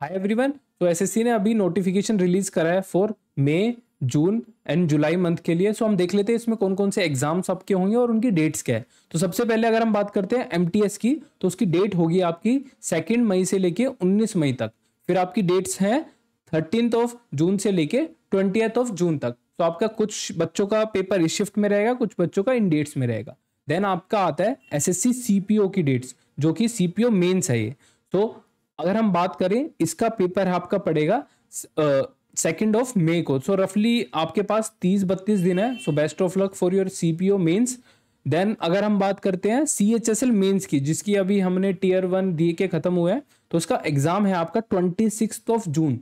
Hi everyone तो SSC ने अभी नोटिफिकेशन रिलीज़ करा है for May June and July month के लिए। सो हम देख लेते हैं इसमें कौन कौन से एग्ज़ाम्स आपके होंगे और उनकी डेट्स क्या है। तो सबसे पहले अगर हम बात करते हैं एमटीएस की तो उसकी डेट होगी आपकी सेकेंड मई से लेके उन्नीस मई तक। फिर आपकी डेट्स हैं थर्टीन ऑफ़ जून से लेके ट्वेंटी ऑफ़ जून तक। तो आपका कुछ बच्चों का पेपर इस शिफ्ट में रहेगा, कुछ बच्चों का इन डेट्स में रहेगा। देन आपका आता है एस एस सी की डेट्स जो कि सीपीओ मेन्स है ये। तो अगर हम बात करें इसका पेपर आपका पड़ेगा सेकेंड ऑफ़ मे को। सो रफली आपके पास तीस बत्तीस दिन है। So best of luck for your CPO mains then अगर हम बात करते हैं C H S L mains की जिसकी अभी हमने टीयर वन दी के खत्म हुए हैं तो उसका एग्ज़ाम है आपका ट्वेंटी सिक्स ऑफ़ जून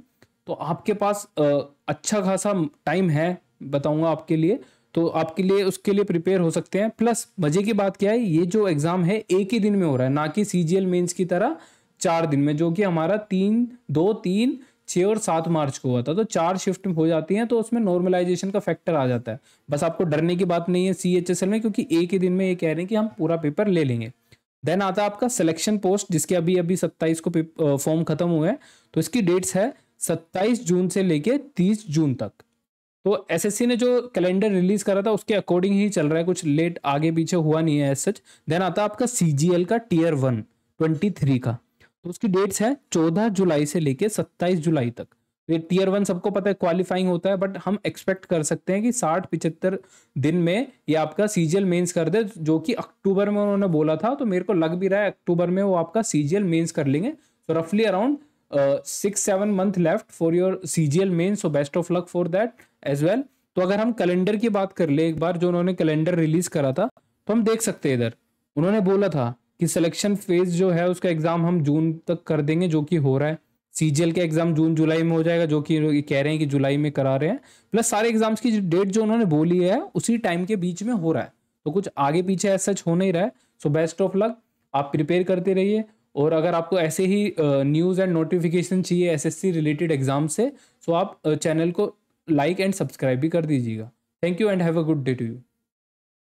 तो आपके पास uh, अच्छा खासा टाइम है बताऊँगा आपके लिए। तो आपके लिए उसके लिए प्रिपेयर हो सकते हैं। प्लस मज़े की बात क्या है? ये जो एग्ज़ाम है एक ही दिन में हो रहा है ना कि सी जी एल मेन्स की तरह। चार दिन में, जो कि हमारा तीन, दो, तीन छः और सात मार्च को हुआ था। तो चार शिफ्ट हो जाती हैं तो उसमें नॉर्मलाइजेशन का फैक्टर आ जाता है। बस आपको डरने की बात नहीं है सी एच एस एल में, क्योंकि एक ही दिन में ये कह रहे हैं कि हम पूरा पेपर ले लेंगे। देन आता है आपका सिलेक्शन पोस्ट जिसके अभी अभी सत्ताईस को फॉर्म खत्म हुए हैं। तो इसकी डेट्स है सत्ताईस जून से लेके तीस जून तक। तो एसएससी ने जो कैलेंडर रिलीज़ करा था, उसके अकॉर्डिंग ही चल रहा है, कुछ लेट आगे पीछे हुआ नहीं है एज सच देन आता है आपका सीजीएल का टीयर वन ट्वेंटी थ्री का। तो उसकी डेट्स है चौदह जुलाई से लेके सत्ताईस जुलाई तक। ये टीयर वन सबको पता है क्वालिफाइंग होता है बट हम एक्सपेक्ट कर सकते हैं कि साठ पिछहत्तर दिन में ये आपका सीजीएल मेंस कर दे, जो कि अक्टूबर में उन्होंने बोला था तो मेरे को लग भी रहा है अक्टूबर में वो आपका सीजीएल मेंस कर लेंगे। तो रफली around six seven month left for your CGL mains so best of luck for that as well तो अगर हम कैलेंडर की बात कर ले, एक बार जो उन्होंने कैलेंडर रिलीज़ करा था तो हम देख सकते हैं इधर। उन्होंने बोला था कि सिलेक्शन फ़ेज़ जो है, उसका एग्ज़ाम हम जून तक कर देंगे, जो कि हो रहा है। सीजीएल का एग्ज़ाम जून, जुलाई में हो जाएगा, जो कि कह रहे हैं कि जुलाई में करा रहे हैं। प्लस सारे एग्ज़ाम्स की डेट जो उन्होंने बोली है, उसी टाइम के बीच में हो रहा है। तो कुछ आगे पीछे ऐसा सच हो नहीं रहा है। सो बेस्ट ऑफ़ लक आप प्रिपेयर करते रहिए। और अगर आपको ऐसे ही न्यूज़ एंड नोटिफिकेशन चाहिए एसएससी रिलेटेड एग्ज़ाम से सो आप चैनल को लाइक एंड सब्सक्राइब भी कर दीजिएगा। Thank you and have a good day to you